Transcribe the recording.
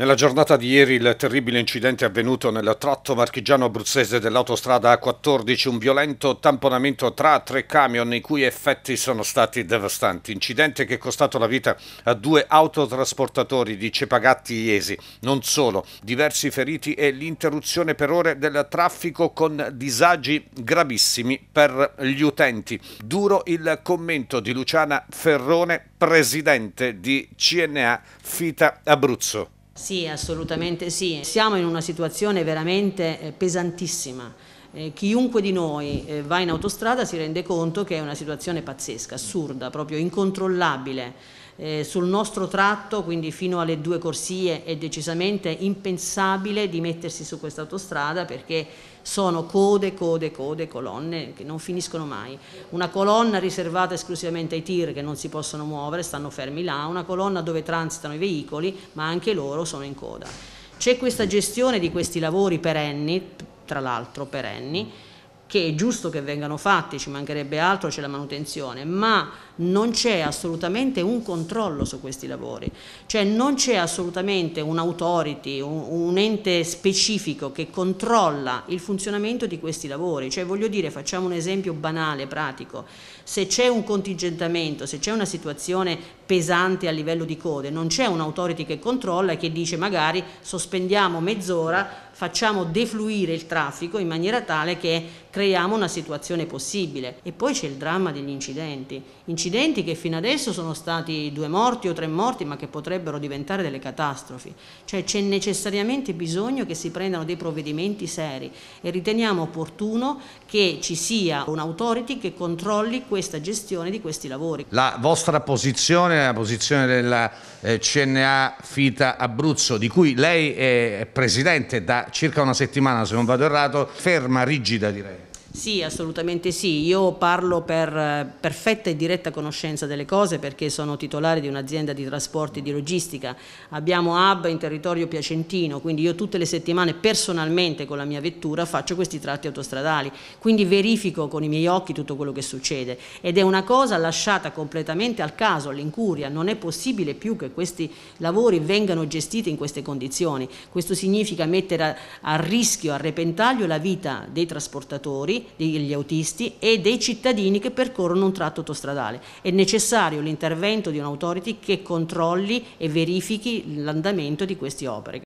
Nella giornata di ieri il terribile incidente avvenuto nel tratto marchigiano abruzzese dell'autostrada A14, un violento tamponamento tra tre camion i cui effetti sono stati devastanti. Incidente che è costato la vita a due autotrasportatori di Cepagatti Iesi. Non solo, diversi feriti e l'interruzione per ore del traffico con disagi gravissimi per gli utenti. Duro il commento di Luciana Ferrone, presidente di CNA Fita Abruzzo. Sì, assolutamente sì. Siamo in una situazione veramente eh, pesantissima. Eh, chiunque di noi eh, va in autostrada si rende conto che è una situazione pazzesca, assurda, proprio incontrollabile. Eh, sul nostro tratto, quindi fino alle due corsie, è decisamente impensabile di mettersi su questa autostrada perché sono code, code, code, colonne che non finiscono mai. Una colonna riservata esclusivamente ai tir che non si possono muovere, stanno fermi là, una colonna dove transitano i veicoli, ma anche loro sono in coda. C'è questa gestione di questi lavori perenni, tra l'altro perenni, che è giusto che vengano fatti, ci mancherebbe altro, c'è la manutenzione, ma non c'è assolutamente un controllo su questi lavori, cioè non c'è assolutamente un'autority, un, un, ente specifico che controlla il funzionamento di questi lavori, cioè voglio dire, facciamo un esempio banale, pratico, se c'è un contingentamento, se c'è una situazione pesante a livello di code, non c'è un'autority che controlla e che dice magari sospendiamo mezz'ora facciamo defluire il traffico in maniera tale che creiamo una situazione possibile. E poi c'è il dramma degli incidenti, incidenti che fino adesso sono stati due morti o tre morti ma che potrebbero diventare delle catastrofi. Cioè c'è necessariamente bisogno che si prendano dei provvedimenti seri e riteniamo opportuno che ci sia un'autority che controlli questa gestione di questi lavori. La vostra posizione, la posizione della eh, CNA Fita Abruzzo, di cui lei è presidente da circa una settimana, se non vado errato, ferma, rigida direi. Sì, assolutamente sì. Io parlo per eh, perfetta e diretta conoscenza delle cose perché sono titolare di un'azienda di trasporti e di logistica. Abbiamo hub in territorio piacentino, quindi io tutte le settimane personalmente con la mia vettura faccio questi tratti autostradali, quindi verifico con i miei occhi tutto quello che succede ed è una cosa lasciata completamente al caso, all'incuria. Non è possibile più che questi lavori vengano gestiti in queste condizioni. Questo significa mettere a, a rischio, a repentaglio la vita dei trasportatori degli autisti e dei cittadini che percorrono un tratto autostradale. È necessario l'intervento di un'autority che controlli e verifichi l'andamento di queste opere.